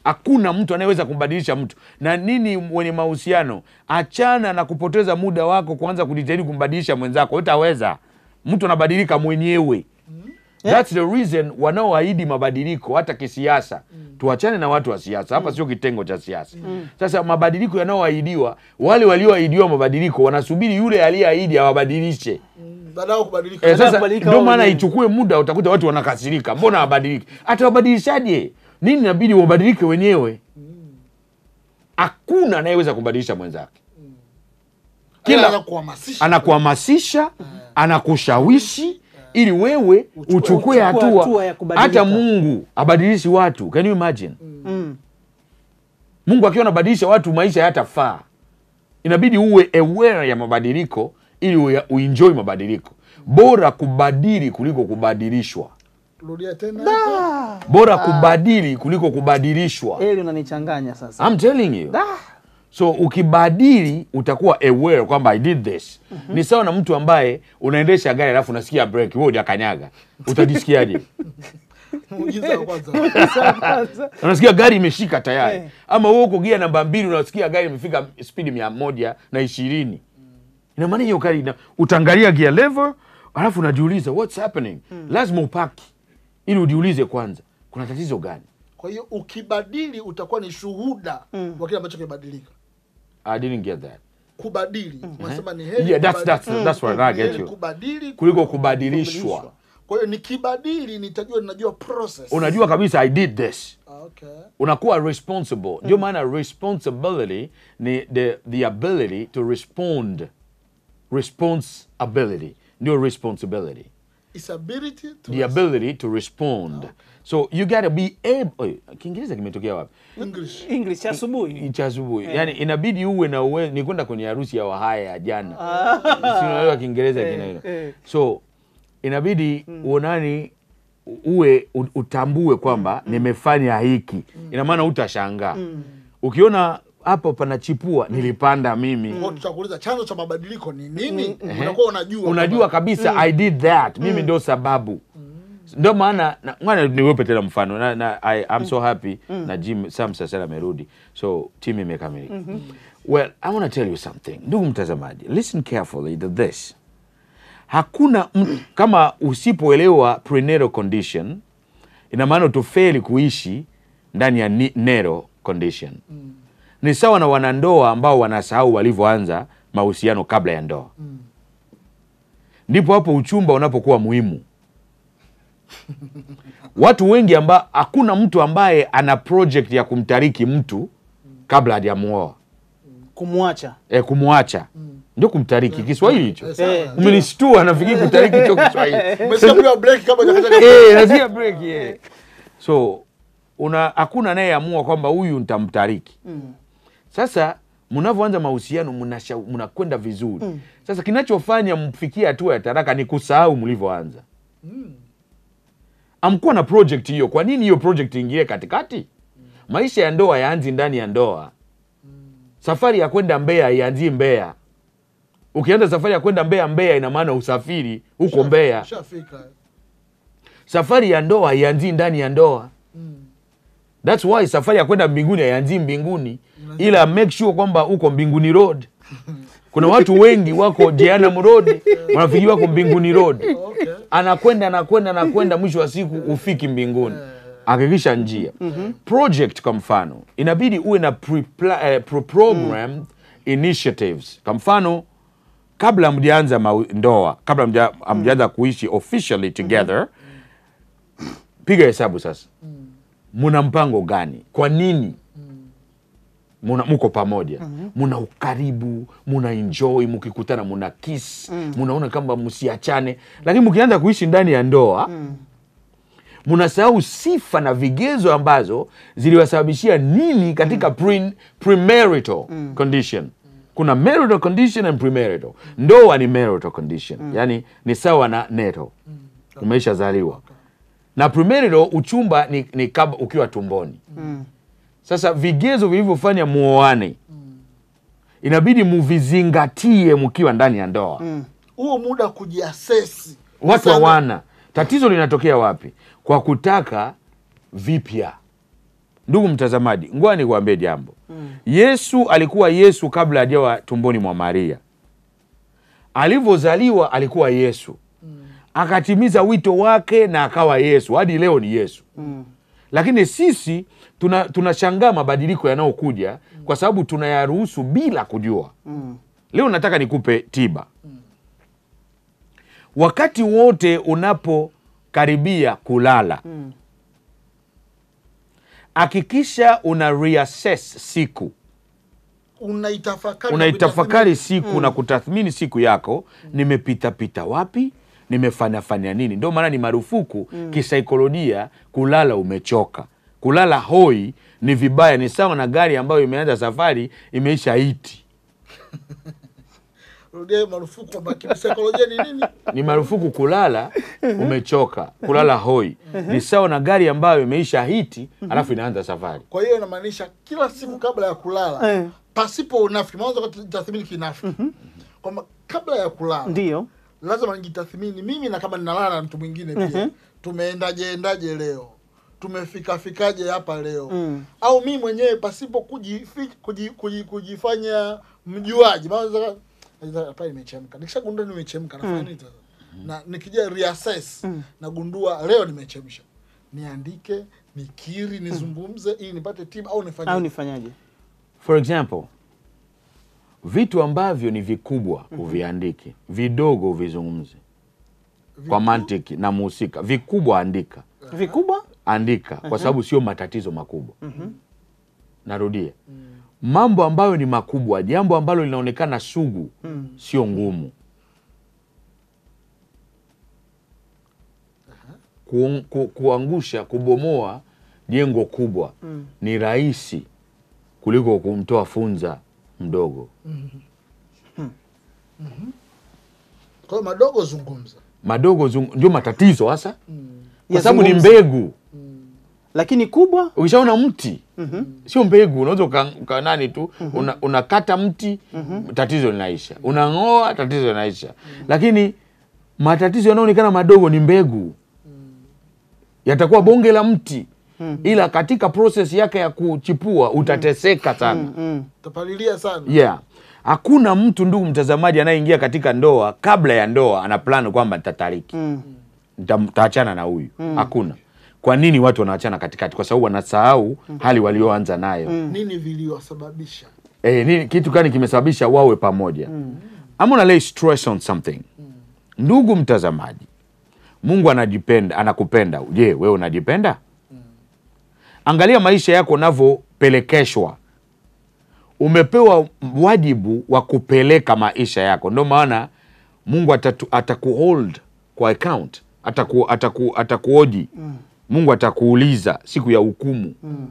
hakuna mtu anayeweza kumbadilisha mtu na nini mwenye mahusiano achana na kupoteza muda wako kuanza kujitahidi kumbadilisha mwenzako utaweza mtu anabadilika mwenyewe Yeah. That's the reason wanaoahidi mabadiliko hata kisiasa. mm. Tuachane na watu wa siasa hapa, mm. sio kitengo cha siasa. mm. Sasa mabadiliko yanayoahidiwa, wale walioahidiwa mabadiliko wanasubiri yule aliyeahidi awabadilishe.
baada ya kubadilika
Eh, sasa ndio maana ichukue muda, utakuta watu wanakasirika, mbona wabadiliki? Atawabadilishaje? Nini inabidi wabadilike wenyewe. Hakuna anayeweza kubadilisha mwenzake.
kila
Kila
kuhamasisha
anakuhamasisha, anakushawishi ili wewe uchukue hatua. Hata Mungu abadilishi watu. Can you imagine?
Mm.
Mungu akiwa anabadilisha watu maisha yatafaa. Inabidi uwe aware ya mabadiliko ili uenjoy mabadiliko. Bora kubadili kuliko kubadilishwa.
rudia tena hapo.
Bora kubadili kuliko kubadilishwa.
Eli unanichanganya sasa.
I'm telling you.
Da.
So ukibadili utakuwa aware kwamba I did this. Mm -hmm. Ni sawa na mtu ambaye unaendesha gari alafu unasikia brake, wewe hujakanyaga. Utajisikiaje? unasikia gari imeshika tayari
Eh.
ama wewe uko gia namba mbili unasikia gari imefika spidi mia moja na ishirini ina maana hiyo gari utaangalia gear level alafu unajiuliza what's happening? Hmm. lazima upaki ili ujiulize kwanza kuna tatizo gani?
Kwa hiyo ukibadili utakuwa ni shuhuda wa kile ambacho kimebadilika.
I didn't get that.
Kubadili. Unasema ni heri
yeah that's
kubadili-
that's that's what i get you
kubadili
kuliko kubadilishwa.
kwa hiyo nikibadili nitajua ninajua process.
Unajua kabisa i did this.
Ah, okay.
Unakuwa responsible. Ndio maana responsibility ni the, the ability to respond responsibility. Ndio responsibility.
It's ability to
the ability to respond. So you gotta be able kiingereza kimetokea wapi?
English.
English asubuhi.
cha asubuhi. Yani inabidi uwe na uwe ni kwenda kwenye harusi ya wahaya ya jana si unaelewa kiingereza kina hilo
eh.
so inabidi uonani uwe utambue kwamba nimefanya hiki. Ina maana utashangaa ukiona hapo panachipua nilipanda mimi.
Mm. tutakuuliza chanzo cha mabadiliko ni nini? Unakuwa unajua
unajua kabisa i did that. Mimi ndio sababu. Ndio maana mwana niwepe tena mfano. Na, na, I, I'm so happy mm. na Jim Sam sasa amerudi. So timu imekamilika. Mm -hmm. well I want to tell you something. Ndugu mtazamaji listen carefully to this. Hakuna kama usipoelewa prenatal condition ina maana utofeli kuishi ndani ya nero condition. Condition ni sawa na wanandoa ambao wanasahau walivyoanza mahusiano kabla ya ndoa. Mm. ndipo hapo uchumba unapokuwa muhimu. Watu wengi ambao hakuna mtu ambaye ana project ya kumtariki mtu kabla hajamuoa.
Kumwacha.
e, kumwacha. Ndio kumtariki kiswahili hicho.
Eh.
Eh.
umenishtua nafikiri kutariki hicho kiswahili.
Umesikia break
Eh, so una hakuna anayeamua kwamba huyu nitamtariki sasa mnavyoanza mahusiano mnakwenda vizuri mm. sasa kinachofanya mfikie hatua ya taraka ni kusahau mlivyoanza mm. amkuwa na project hiyo kwa nini hiyo project ingie katikati mm. maisha ya ndoa yaanzi ndani ya ndoa mm. safari ya kwenda mbeya haianzii mbeya ukianza safari ya kwenda mbeya mbeya ina maana usafiri huko mbeya safari ya ndoa ianzii ndani ya ndoa mm. thats why safari ya kwenda mbinguni haianzii mbinguni ila make sure kwamba uko mbinguni road. Kuna watu wengi wako jeanam road wanafikiri wako mbinguni road. Anakwenda anakwenda anakwenda mwisho wa siku ufiki mbinguni. Hakikisha njia. Project kwa mfano inabidi uwe na pre-pla- eh, pre-programmed initiatives. Kwa mfano kabla mjaanza ndoa kabla mjaanza kuishi officially together piga hesabu sasa. Muna mpango gani? Kwa nini muna, muko pamoja. Muna ukaribu muna enjoy mkikutana muna kiss. Munaona kama msiachane lakini mkianza kuishi ndani ya ndoa munasahau sifa na vigezo ambazo ziliwasababishia nini katika pre, premarital condition. Kuna marital condition and premarital. Ndoa ni marital condition. Yani ni sawa na neto. Umeshazaliwa na premarital uchumba ni, ni kab, ukiwa tumboni sasa vigezo vilivyofanya muoane mm. inabidi muvizingatie mkiwa ndani ya ndoa.
Huo mm. muda kujiasesi.
Watu hawana. Tatizo linatokea wapi? Kwa kutaka vipya. Ndugu mtazamaji ngoja nikuambie jambo. Mm. yesu alikuwa yesu kabla hajawa tumboni mwa maria. Alivyozaliwa alikuwa yesu. Mm. akatimiza wito wake na akawa yesu. Hadi leo ni yesu lakini sisi tunashangaa tuna mabadiliko yanayokuja mm. kwa sababu tunayaruhusu bila kujua mm. leo nataka nikupe tiba mm. wakati wote unapokaribia kulala hakikisha una reassess siku
unaitafakari
unaitafakari siku mm. na kutathmini siku yako mm. nimepitapita wapi nimefanyafanya nini. Ndio maana ni marufuku mm. kisaikolojia kulala umechoka. Kulala hoi ni vibaya ni sawa na gari ambayo imeanza safari imeisha iti.
Marufuku ni nini?
Ni marufuku kulala umechoka kulala hoi. Ni sawa na gari ambayo imeisha hiti alafu inaanza safari.
Kwa hiyo inamaanisha kila siku kabla ya kulala
Eh.
pasipo unafiki mwanzo tathmini kinafiki. Kwamba kabla ya kulala
Ndio.
Lazima nijitathmini mimi na kama ninalala na mtu mwingine pia mm -hmm. tumeendaje endaje leo tumefikafikaje hapa leo
Mm.
au mi mwenyewe pasipo kujifanya kuji- kuji- kujifanya mjuaji imechemka nikishagundua nimechemka nafanya nini sasa na nikija reassess mm. nagundua leo nimechemsha niandike nikiri nizungumze mm. ili nipate tiba au nifanyaje,
Au nifanyaje?
for example vitu ambavyo ni vikubwa uviandike vidogo uvizungumze. Kwa mantiki na muhusika vikubwa andika.
Vikubwa?
andika kwa sababu sio matatizo makubwa. Narudia. Mambo ambayo ni makubwa jambo ambalo linaonekana sugu sio ngumu. Ku, ku, kuangusha kubomoa jengo kubwa ni rahisi kuliko kumtoa funza mdogo.
Kwa hiyo madogo zungumza.
Madogo zung- ndio matatizo hasa. Mm.
kwa
sababu ni mbegu. Mm.
Lakini kubwa?
ukishaona mti. Mm -hmm. sio mbegu unaweza uka- nani tu una, unakata mti tatizo linaisha. Unang'oa tatizo linaisha. Mm. lakini matatizo yanayoonekana madogo ni mbegu. Yatakuwa bonge la mti ila katika proses yake ya kuchipua utateseka sana.
Mm.
tapalilia sana.
Yeah. Hakuna mtu ndugu mtazamaji anayeingia katika ndoa kabla ya ndoa ana plan kwamba nitatariki
Mm.
Nita- nitaachana na huyu. Hakuna. Kwa nini watu wanaachana katikati? Kwa sababu wanasahau hali walioanza nayo.
Nini viliwasababisha?
Eh, nini kitu gani kimesababisha wawe pamoja? I'm gonna lay stress on something. Ndugu mtazamaji mungu anajipenda anakupenda. Je wewe unajipenda angalia maisha yako unavyopelekeshwa umepewa wajibu wa kupeleka maisha yako. Ndio maana mungu atatu, atakuhold kwa account ataku, ataku, atakuoji mm. mungu atakuuliza siku ya hukumu. Mm.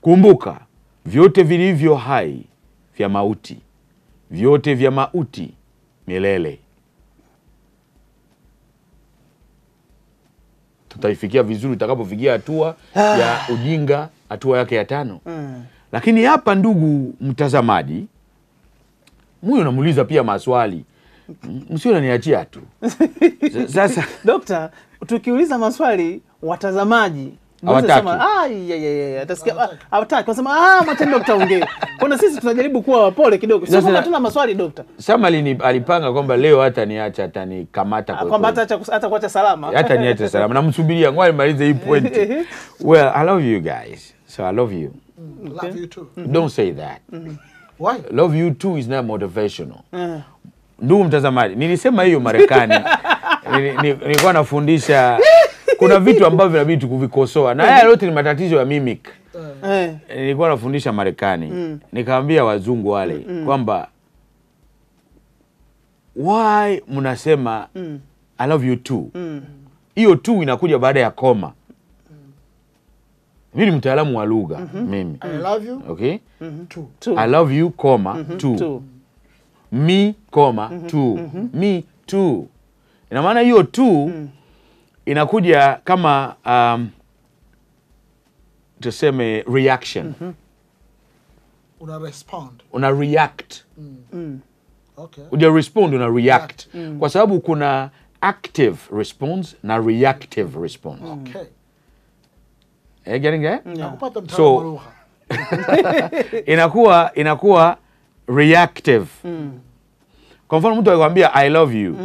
kumbuka vyote vilivyo hai vya mauti vyote vya mauti milele tutaifikia vizuri utakapofikia hatua ya ujinga hatua yake ya tano.
Mm.
lakini hapa ndugu mtazamaji muyo namuuliza pia maswali. Msio naniachia tu. Sasa
Dokta, tukiuliza maswali watazamaji
Hawataki.
wanasema, "Ah, ya, ya, ya, ya." Atasikia, "Ah, hawataki. Wanasema ah, mwacheni dokta ongee. Kuna sisi tunajaribu kuwa wapole kidogo, sio kwamba tuna maswali dokta,
sama alipanga kwamba leo hata niacha atanikamata
Ah, kwamba hata acha- hata kuacha salama.
hata niacha salama. Namsubiria ngoja nimalize hii point. Well i love you guys. So i love you.
Love you too.
Don't say that.
Why?
Love you too is not motivational.
Eh.
ndugu mtazamaji nilisema hiyo marekani. Nili- ni- nilikuwa nafundisha kuna vitu ambavyo vinabidi tukuvikosoa. Na haya yote ni matatizo ya mimic.
Eh.
nilikuwa nafundisha marekani. Mm. nikaambia wazungu wale mm. kwamba why mnasema i love you too? Hiyo mm. tu inakuja baada ya koma. Mi ni mtaalamu wa lugha mimi.
I love you
okay?
Too.
-hmm.
i love you koma too.
Tu.
me koma too. Me too. Ina maana hiyo tu inakuja kama um, tuseme reaction. Mm -hmm.
una respond.
Una react.
Mm.
okay.
Uja respond una react. Mm. kwa sababu kuna active response na reactive response.
Okay.
eh, getting it?
Yeah.
So- inakuwa inakuwa reactive. Mm. kwa mfano mtu akikwambia i love you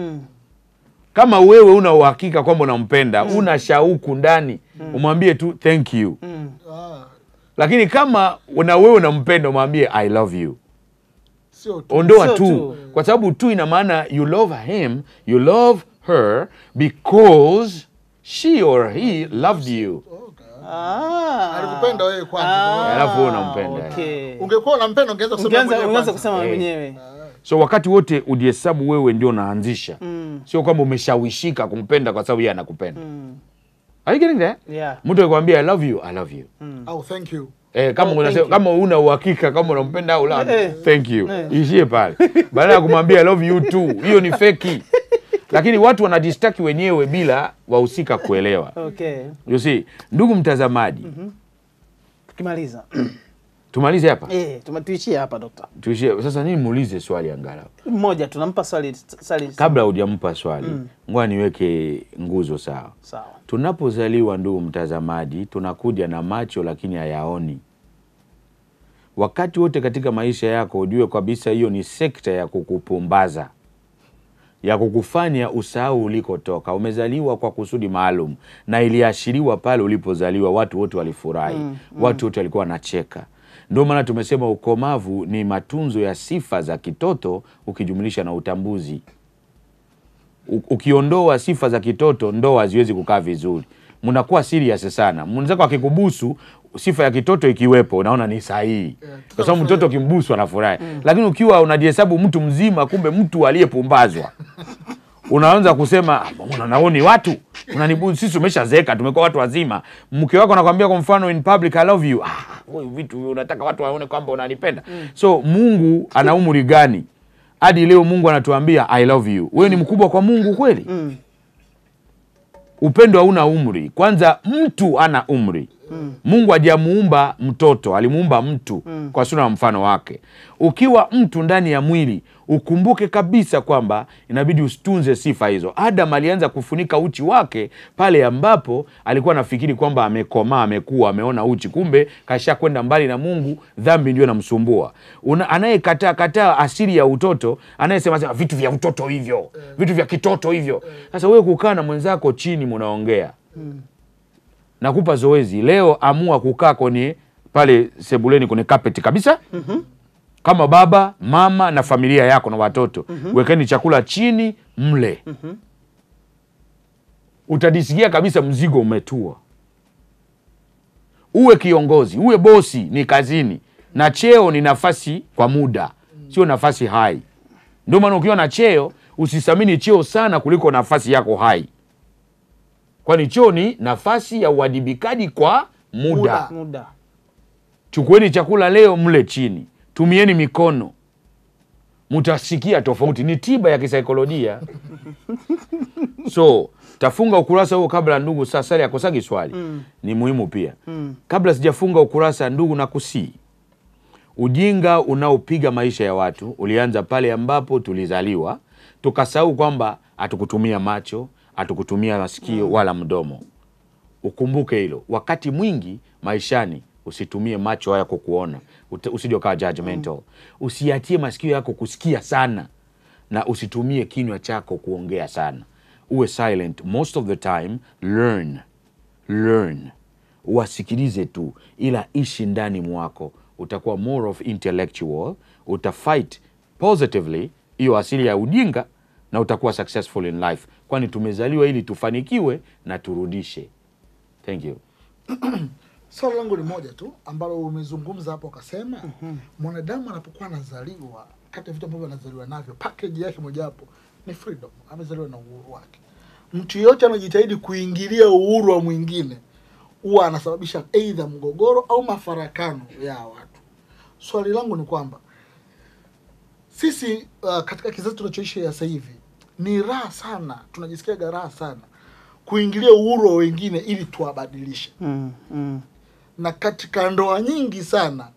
kama wewe una uhakika kwamba unampenda mm. una shauku ndani mm. umwambie tu thank you
Ah,
lakini kama una wewe unampenda umwambie i love you
sio tu.
ondoa tu
tu.
kwa sababu tu ina maana you love him you love her because she or he loved you.
Ah.
Alikupenda wewe kwanza.
Ah,
Alafu wewe unampenda.
okay.
Ungekuwa unampenda ungeweza kusema mwenyewe
Eh. so wakati wote ujihesabu wewe ndio unaanzisha
Mm.
sio kwamba umeshawishika kumpenda kwa sababu yeye anakupenda
Mm.
Are you getting that?
Yeah.
mtu akikwambia i love you i love you
Mm. Oh, thank you.
Eh, kama
Oh,
unasema kama una uhakika kama unampenda au la
hey.
thank you
Eh.
ishie pale badala ya kumwambia i love you too hiyo ni feki lakini watu wanajistaki wenyewe bila wahusika kuelewa
Okay.
you see ndugu mtazamaji
Tukimaliza.
Tumalize hapa?
Eh, tuma- tuishie hapa dokta.
tuishie. Sasa nini muulize swali angalau?
Mmoja tunampa swali swali.
Kabla hujampa swali mm, ngoja niweke nguzo sawa.
Sawa.
tunapozaliwa ndugu mtazamaji tunakuja na macho lakini hayaoni. Wakati wote katika maisha yako ujue kabisa hiyo ni sekta ya kukupumbaza ya kukufanya usahau ulikotoka. Umezaliwa kwa kusudi maalum na iliashiriwa pale ulipozaliwa. Watu wote walifurahi. Mm. watu wote walikuwa wanacheka ndio maana tumesema ukomavu ni matunzo ya sifa za kitoto ukijumlisha na utambuzi. Ukiondoa sifa za kitoto ndoa haziwezi kukaa vizuri. Mnakuwa serious sana. Mwenzako akikubusu sifa ya kitoto ikiwepo unaona ni sahihi. Kwa sababu mtoto kimbusu anafurahi. Lakini ukiwa unajihesabu mtu mzima kumbe mtu aliyepumbazwa unaanza kusema "Ah, naoni watu? Unanibuni sisi umeshazeeka tumekuwa watu wazima. Mke wako anakwambia kwa mfano in public i love you. Ah, wewe vitu unataka watu waone kwamba unanipenda. Mm. so mungu ana umri gani? Hadi leo mungu anatuambia i love you. Wewe ni mkubwa kwa mungu kweli?
Mm.
upendo hauna umri. Kwanza mtu ana umri mungu hajamuumba mtoto alimuumba mtu mm. kwa sura na mfano wake ukiwa mtu ndani ya mwili ukumbuke kabisa kwamba inabidi usitunze sifa hizo adam alianza kufunika uchi wake pale ambapo alikuwa anafikiri kwamba amekomaa amekuwa ameona uchi kumbe kasha kwenda mbali na mungu dhambi ndio inamsumbua. Anayekataa kataa asili ya utoto anayesema sema, vitu vya utoto hivyo vitu vya kitoto hivyo sasa wewe kukaa na mwenzako chini munaongea nakupa zoezi. Leo amua kukaa kwenye pale sebuleni kwenye kapeti kabisa. Mm -hmm. kama baba mama na familia yako na watoto mm -hmm. wekeni chakula chini mle. Mm -hmm. utadisikia kabisa mzigo umetua. Uwe kiongozi uwe bosi ni kazini. Na cheo ni nafasi kwa muda sio nafasi hai. Ndio maana ukiwa na cheo usithamini cheo sana kuliko nafasi yako hai kwani choo ni nafasi ya uwajibikaji kwa muda,
Muda.
Muda.
chukueni chakula leo mle chini. Tumieni mikono. Mutasikia tofauti. Ni tiba ya kisaikolojia. So tafunga ukurasa huo kabla ndugu sasari akosagi swali. Mm. ni muhimu pia. Mm. kabla sijafunga ukurasa ndugu na kusii ujinga unaopiga maisha ya watu ulianza pale ambapo tulizaliwa. Tukasahau kwamba hatukutumia macho hatukutumia masikio mm. wala mdomo. Ukumbuke hilo. Wakati mwingi maishani usitumie macho yako kuona usije ukawa judgmental. Usiatie masikio yako kusikia sana na usitumie kinywa chako kuongea sana. Uwe silent. Most of the time learn. Learn. Wasikilize tu ila ishi ndani mwako. Utakuwa more of intellectual. Utafight positively. Hiyo asili ya ujinga na utakuwa successful in life. Kwani tumezaliwa ili tufanikiwe na turudishe. Thank you.
Swali langu ni moja tu ambalo umezungumza hapo ukasema mwanadamu anapokuwa anazaliwa kati ya vitu ambavyo anazaliwa navyo package yake mojawapo ni freedom amezaliwa na uhuru wake. Mtu yeyote anajitahidi kuingilia uhuru wa mwingine huwa anasababisha aidha mgogoro au mafarakano ya watu. Swali langu ni kwamba sisi uh, katika kizazi tunachoishi sasa hivi ni raha sana tunajisikia raha sana kuingilia uhuru wa wengine ili tuwabadilishe
Mm. Mm.
na katika ndoa nyingi sana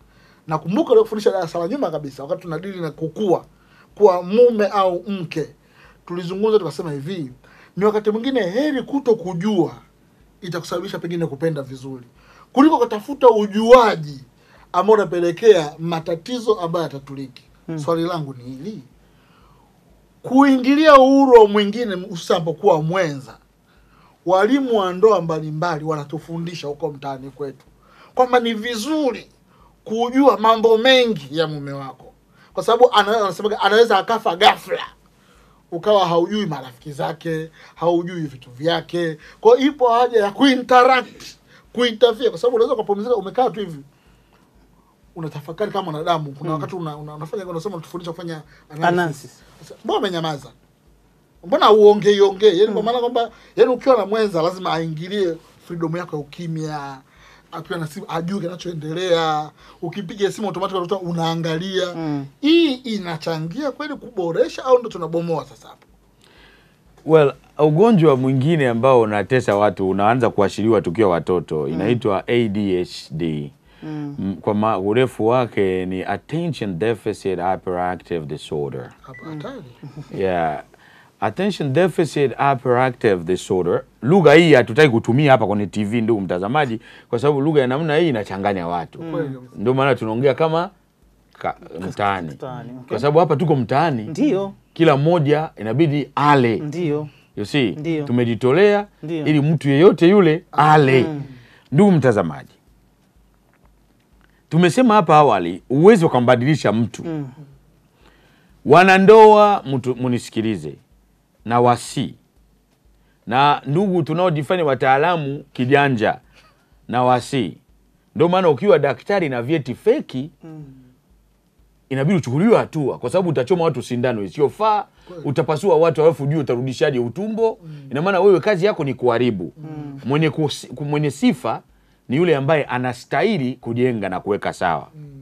nakumbuka kufundisha darasa la nyuma kabisa wakati tunadili na kukua kwa mume au mke tulizungumza tukasema hivi ni wakati mwingine heri kuto kujua itakusababisha pengine kupenda vizuri kuliko kutafuta ujuaji ambao unapelekea matatizo ambayo yatatuliki Hmm. swali langu ni hili kuingilia uhuru wa mwingine usipokuwa mwenza. Walimu wa ndoa mbalimbali wanatufundisha huko mtaani kwetu kwamba ni vizuri kujua mambo mengi ya mume wako. Kwa sababu anasema anaweza akafa ghafla. Ukawa haujui marafiki zake haujui vitu vyake. Kwa hiyo ipo haja ya kuinteract kuinterfere, kwa sababu unaweza ukapumzika umekaa tu hivi unatafakari kama mwanadamu. Kuna wakati una, una, unafanya unasema unatufundisha kufanya analysis. Mbona umenyamaza mbona uongei ongei yani kwa maana kwamba yani ukiwa na mwenza lazima aingilie freedom yako ya ukimya akiwa na simu ajue kinachoendelea. Ukipiga simu automatic unakuta unaangalia.
Mm.
hii inachangia kweli kuboresha au ndo tunabomoa sasa hapo?
Well, ugonjwa mwingine ambao unatesa watu unaanza kuashiriwa tukiwa watoto inaitwa ADHD. Mm. Kwa ma, urefu wake ni attention deficit hyperactive disorder.
mm.
Yeah. Attention deficit hyperactive disorder. Lugha hii hatutaki kutumia hapa kwenye TV ndugu mtazamaji, kwa sababu lugha ya namna hii inachanganya watu.
mm.
Ndio maana tunaongea kama ka, mtaani,
okay.
kwa sababu hapa tuko mtaani,
Ndio,
kila mmoja inabidi ale
ndio.
You see, tumejitolea ili mtu yeyote yule ale. Ndugu mtazamaji, tumesema hapa awali, uwezo ukambadilisha mtu.
Mm.
Wanandoa, mtu munisikilize na wasi na ndugu tunaojifanya wataalamu kijanja na wasi. Ndio maana ukiwa daktari na vyeti feki mm. inabidi uchukuliwe hatua, kwa sababu utachoma watu sindano isiyofaa, utapasua watu, alafu juu utarudishaje utumbo. mm. Ina maana wewe kazi yako ni kuharibu. mm. Mwenye, mwenye sifa ni yule ambaye anastahili kujenga na kuweka sawa mm.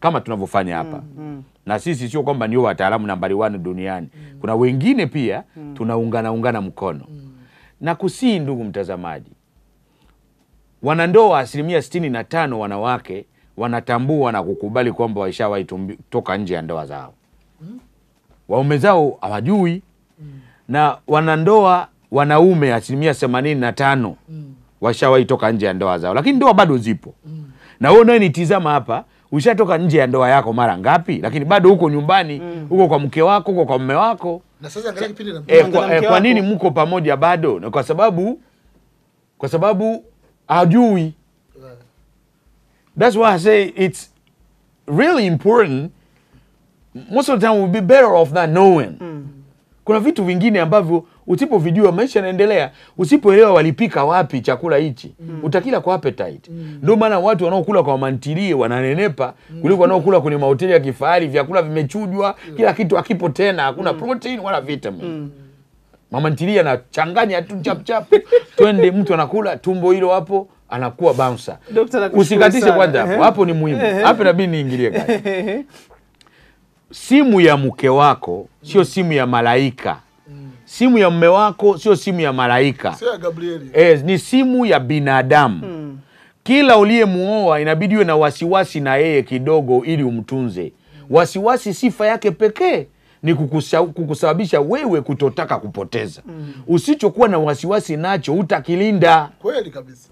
kama tunavyofanya hapa mm, mm. na sisi sio kwamba ndio wataalamu nambari wani duniani. mm. Kuna wengine pia tunaungana ungana mkono mm. na kusii. Ndugu mtazamaji, wanandoa asilimia sitini na tano wanawake wanatambua na kukubali kwamba waishawahi toka nje ya ndoa zao, mm. waume zao hawajui. mm. Na wanandoa wanaume asilimia themanini na tano washawahi toka nje ya ndoa zao, lakini ndoa bado zipo. mm. Na wewe unayenitizama hapa ushatoka nje ya ndoa yako mara ngapi? Lakini bado huko nyumbani, huko kwa mke wako, huko kwa mume wako.
na sasa angalia kipindi na
E,
wako
kwa, e, kwa nini mko pamoja bado? Na kwa sababu kwa sababu hajui. That's why I say it's really important. Most of the time we'll be better off not knowing. Kuna vitu vingine ambavyo usipovijua maisha yanaendelea. Usipoelewa walipika wapi chakula hichi, mm. utakila kwa appetite. Ndio maana watu wanaokula kwa mantilie wananenepa kuliko wanaokula kwenye mahoteli ya kifahari, vyakula vimechujwa, mm. kila kitu hakipo tena, hakuna mm. protein wala vitamin. Mama ntilia anachanganya tu chap chap, twende, mtu anakula tumbo hilo hapo, anakuwa bouncer. Usikatishe kwanza hapo, hapo ni muhimu. Hapo inabidi niingilie kati. Simu ya mke wako sio simu ya malaika. Simu ya mme wako sio simu ya malaika.
sio ya Gabrieli
Eh, ni simu ya binadamu. Kila uliyemuoa inabidi uwe na wasiwasi na yeye kidogo ili umtunze. Wasiwasi sifa yake pekee ni kukusa, kukusababisha wewe kutotaka kupoteza. Usichokuwa na wasiwasi nacho utakilinda.
kweli kabisa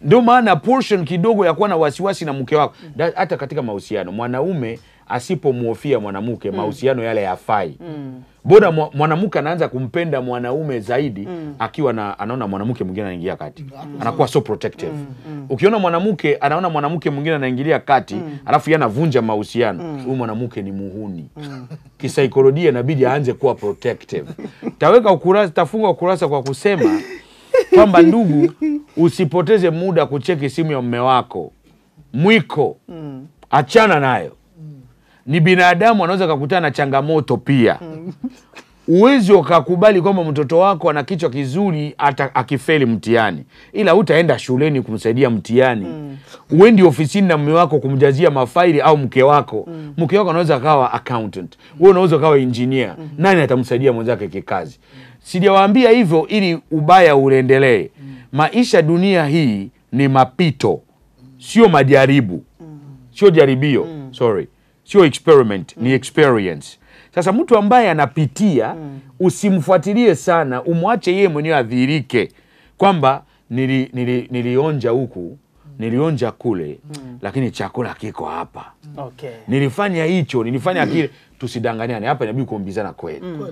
Ndio maana portion kidogo ya kuwa na wasiwasi na mke wako, hata hata katika mahusiano, mwanaume asipomhofia mwanamke, mahusiano yale yafai. Bora mwa- mwanamke anaanza kumpenda mwanaume zaidi mm. akiwa na anaona mwanamke mwingine anaingia kati, mm. anakuwa so protective. mm. Mm. Ukiona mwanamke anaona mwanamke mwingine anaingilia kati, mm. alafu yeye anavunja mahusiano, huyu mm. mwanamke ni muhuni. mm. Kisaikolojia inabidi aanze kuwa protective. Taweka ukurasa, tafunga ukurasa kwa kusema kwamba ndugu, usipoteze muda kucheki simu ya mume wako. Mwiko, mm. achana nayo. Ni binadamu, anaweza kakutana na changamoto pia. Uwezi ukakubali kwamba mtoto wako ana kichwa kizuri hata akifeli mtihani, ila utaenda shuleni kumsaidia mtihani. mm. Uendi ofisini na mume wako kumjazia mafaili au mke wako. mm. Mke wako anaweza akawa accountant, wewe unaweza ukawa engineer. mm. Nani atamsaidia mwenzake kikazi? Sijawaambia hivyo ili ubaya uendelee. mm. Maisha dunia hii ni mapito, sio majaribu, mm. sio jaribio, mm. sorry, sio experiment, mm. ni experience. Sasa mtu ambaye anapitia mm. usimfuatilie sana, umwache yeye mwenyewe adhirike kwamba nili, nili, nilionja huku nilionja kule mm. lakini chakula kiko hapa
Okay.
nilifanya hicho nilifanya kile tusidanganiane hapa inabidi kuombizana kweli
mm.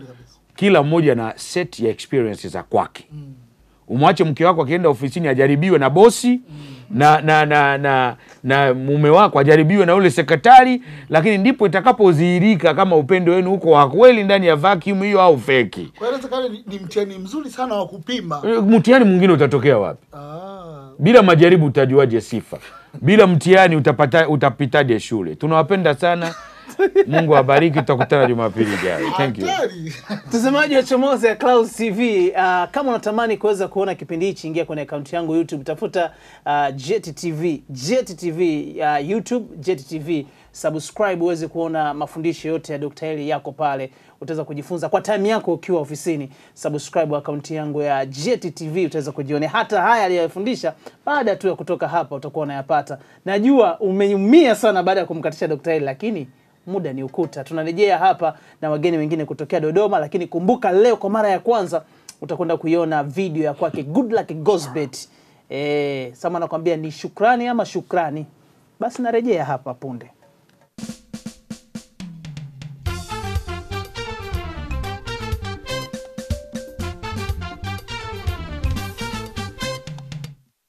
kila mmoja na set ya experiences za kwake umwache mke wako akienda ofisini ajaribiwe na bosi na, na, na, na, na mume wako ajaribiwe na ule sekretari lakini ndipo itakapodhihirika kama upendo wenu huko wa kweli ndani ya vacuum hiyo au feki.
Kwa hiyo sekretari ni, ni mtihani mzuri sana wa kupima.
Eh, mtihani mwingine utatokea wapi?
Ah.
bila majaribu utajuaje sifa? Bila mtihani utapata, utapitaje shule? Tunawapenda sana mungu awabariki tutakutana jumapili ijayo thank you
Mtazamaji wa Chomoza ya Clouds TV, uh, kama unatamani kuweza kuona kipindi hichi, ingia kwenye akaunti yangu YouTube, tafuta uh, Jet TV, Jet TV uh, YouTube, Jet TV, subscribe uweze kuona mafundisho yote ya Dr. Eli yako pale, utaweza kujifunza kwa time yako ukiwa ofisini. Subscribe akaunti yangu ya Jet TV, utaweza kujionea hata haya aliyofundisha. Baada tu ya kutoka hapa, utakuwa unayapata. Najua umeumia sana baada ya kumkatisha Dr. Eli, lakini muda ni ukuta. Tunarejea hapa na wageni wengine kutokea Dodoma, lakini kumbuka leo kwa mara ya kwanza utakwenda kuiona video ya kwake Good Luck Gosbet. Eh, sama nakwambia ni shukrani ama shukrani. Basi narejea hapa punde.